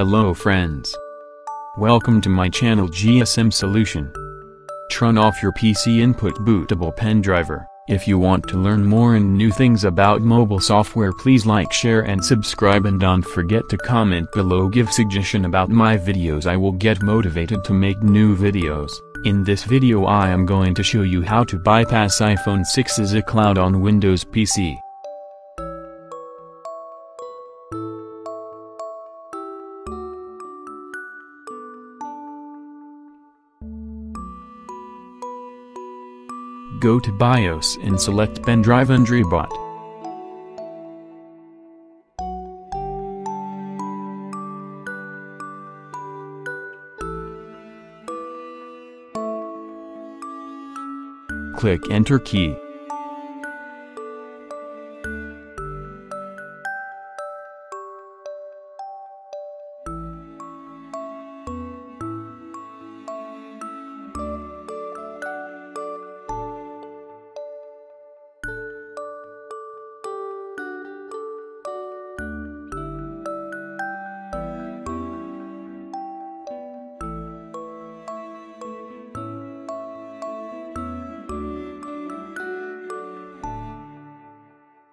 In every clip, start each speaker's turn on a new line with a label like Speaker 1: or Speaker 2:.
Speaker 1: Hello friends. Welcome to my channel GSM Solution. Turn off your PC input bootable pen driver. If you want to learn more and new things about mobile software please like share and subscribe and don't forget to comment below give suggestion about my videos I will get motivated to make new videos. In this video I am going to show you how to bypass iPhone 6's iCloud on Windows PC. Go to BIOS and select Pendrive Undribot. Click Enter key.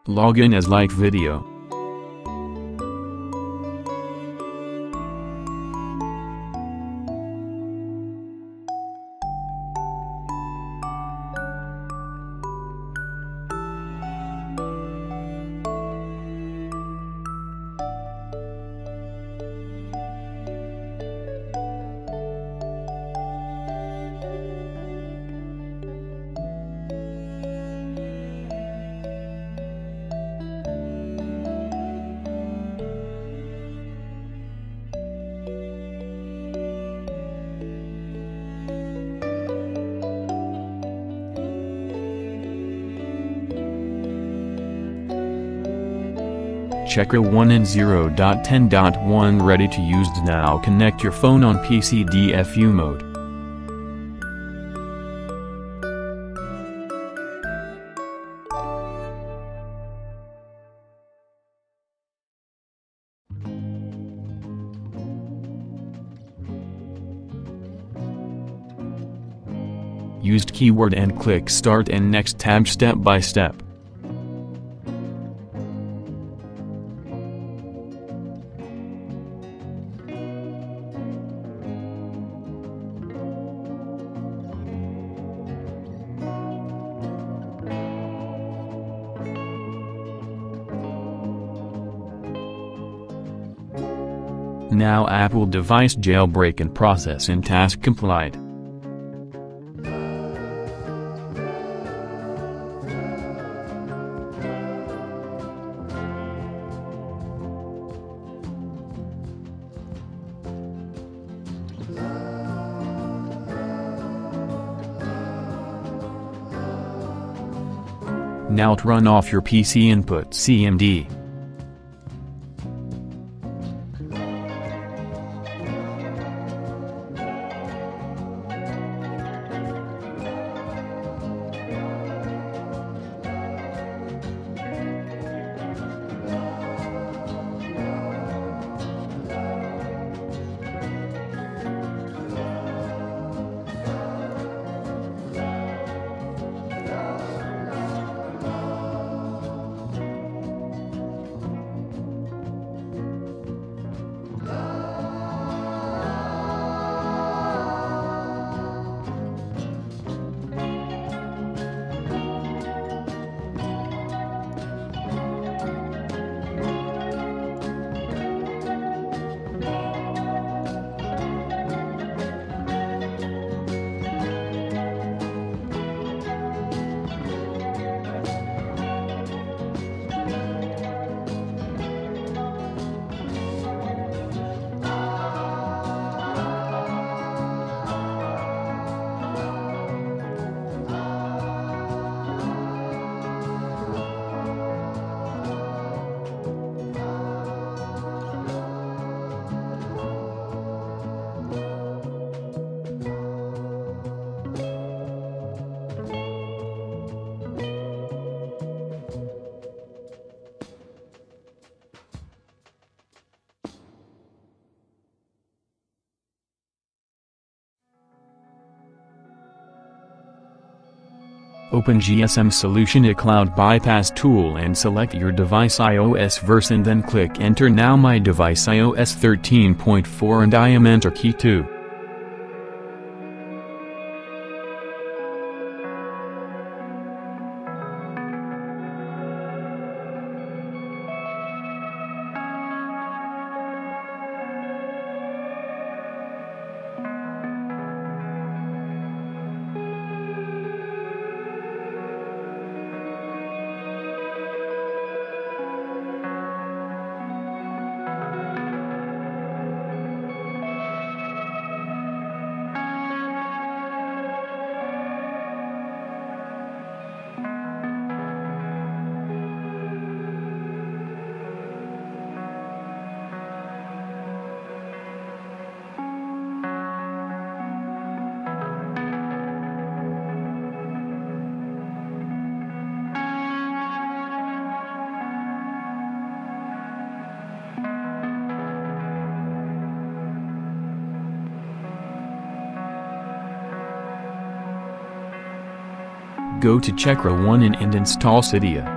Speaker 1: Log in as like video. Checker 1 and 0.10.1 ready to use now connect your phone on PC DFU mode. Used keyword and click start and next tab step by step. Now Apple device jailbreak and process in task complied. Now turn off your PC input CMD. Open GSM Solution a Cloud Bypass tool and select your device iOS version then click Enter now my device iOS 13.4 and I am Enter key 2. Go to Chakra 1 and install Cydia.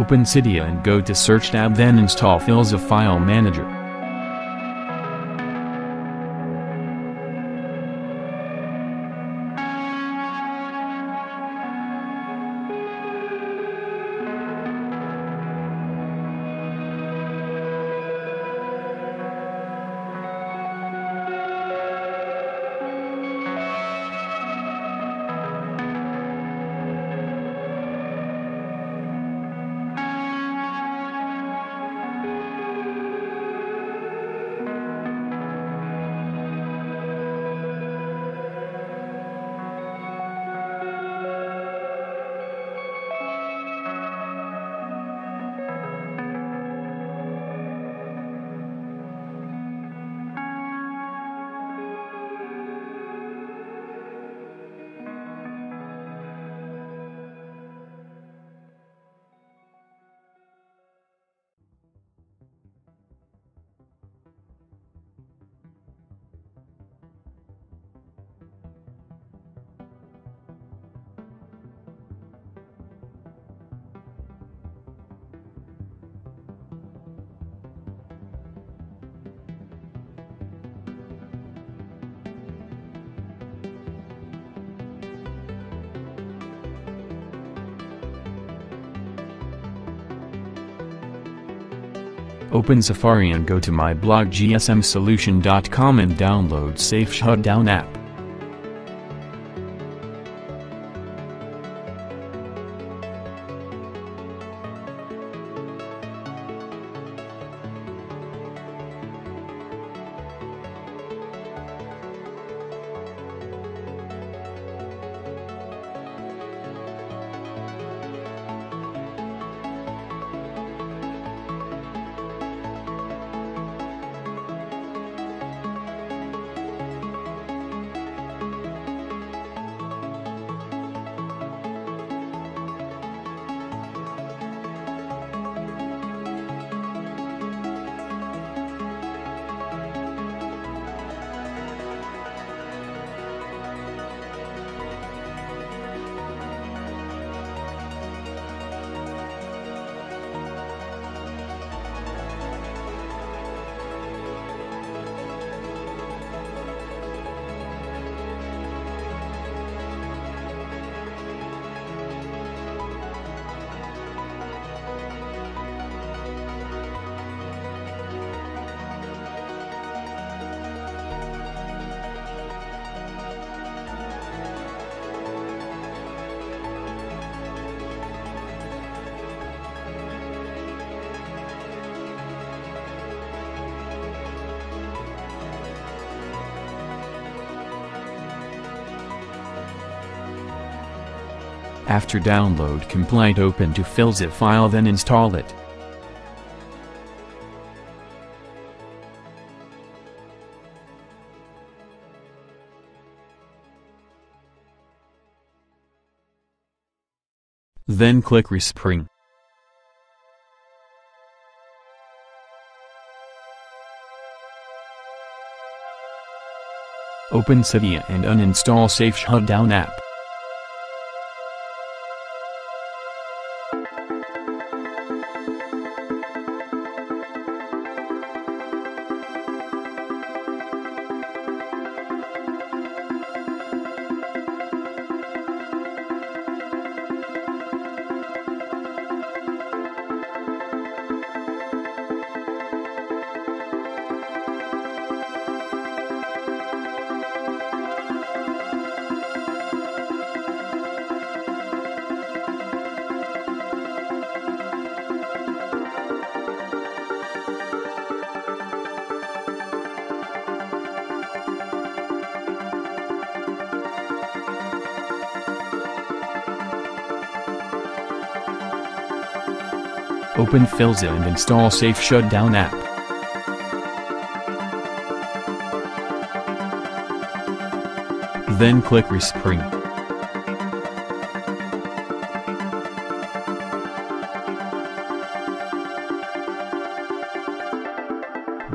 Speaker 1: Open Cydia and go to Search tab then install Filza File Manager. Open Safari and go to my blog gsmsolution.com and download Safe Shutdown app. After download complete open to filzip file then install it. Then click Respring. Open Cydia and uninstall Safe Shutdown app. Open Filza and install Safe Shutdown app. Then click Respring.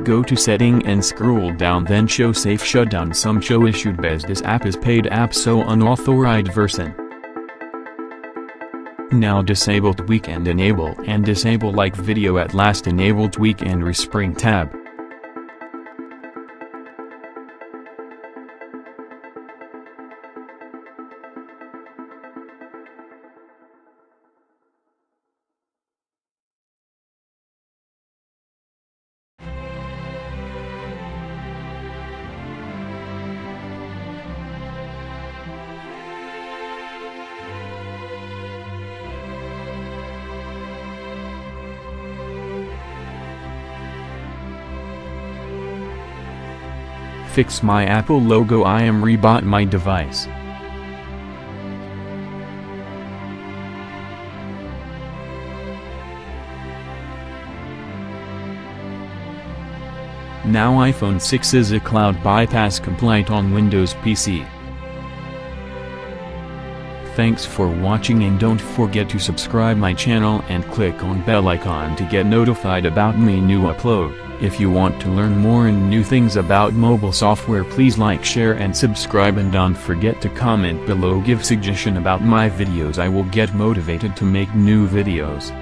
Speaker 1: Go to setting and scroll down then show safe shutdown some show issued bes this app is paid app so unauthorized version. Now disable tweak and enable and disable like video at last enable tweak and respring tab. Fix my Apple logo I am rebought my device. Now iPhone 6 is a cloud bypass compliant on Windows PC. Thanks for watching and don't forget to subscribe my channel and click on bell icon to get notified about me new upload. If you want to learn more and new things about mobile software please like share and subscribe. And don't forget to comment below. Give suggestion about my videos. I will get motivated to make new videos.